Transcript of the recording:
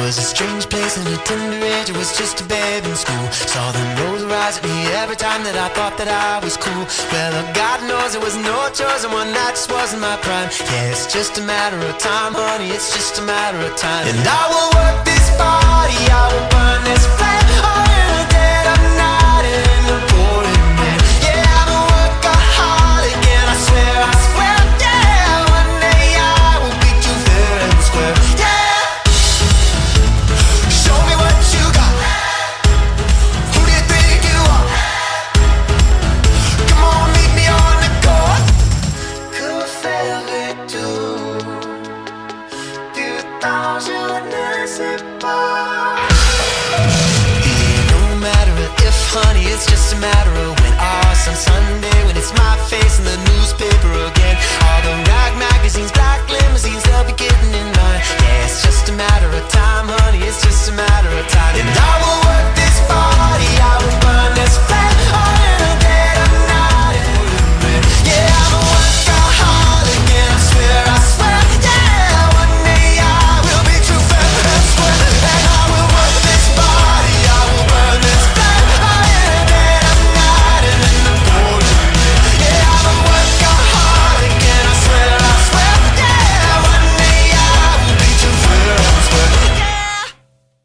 was a strange place in a tender age. I was just a babe in school. Saw them roll rise at me every time that I thought that I was cool. Well, uh, God knows it was no choice, and one that just wasn't my prime. Yeah, it's just a matter of time, honey. It's just a matter of time. And I will work it's just a matter of when. Awesome Sunday